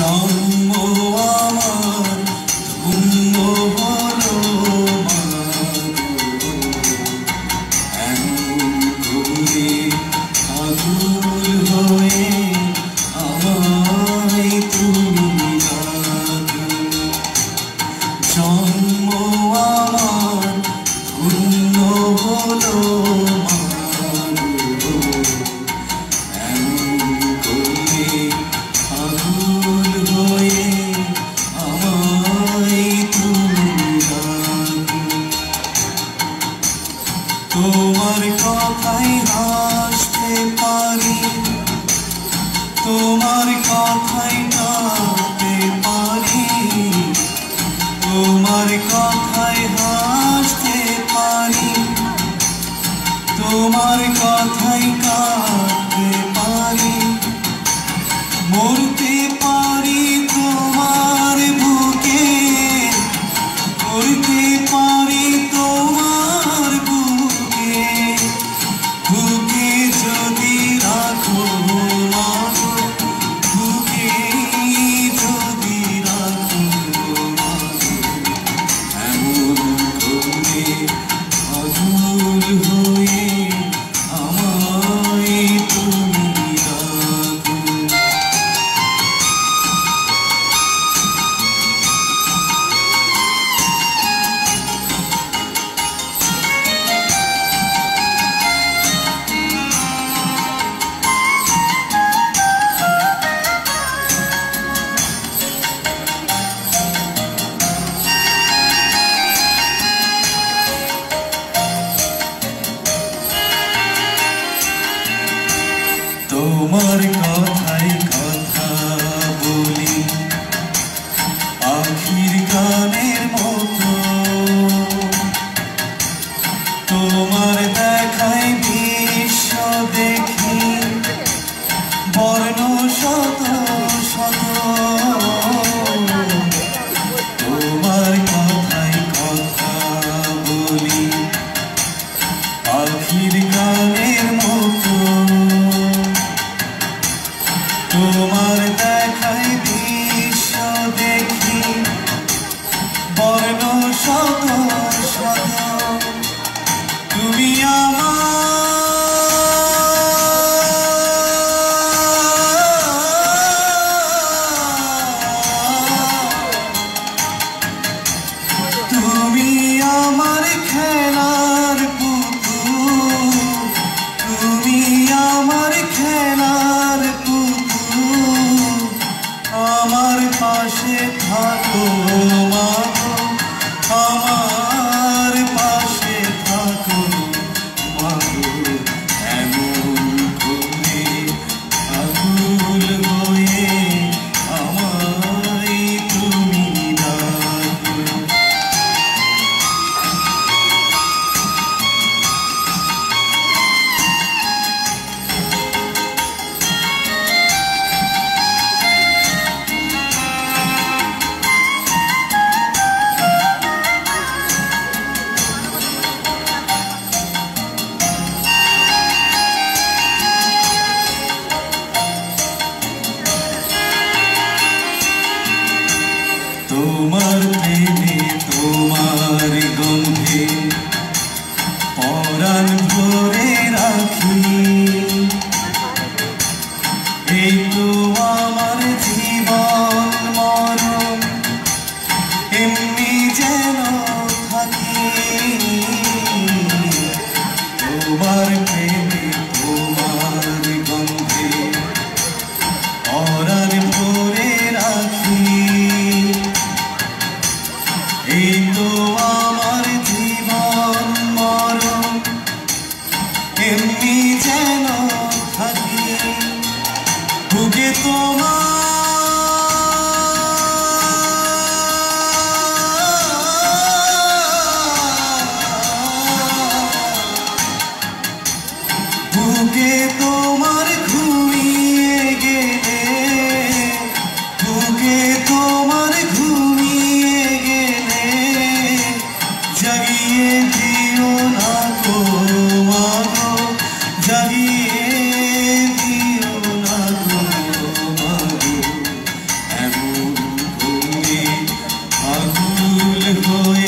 জন্ম আমার। ধন্য হলো এমন ঘুরে আগুল হয়ে আমায় তুমি জন্ম আমার তোমার কথা 最后。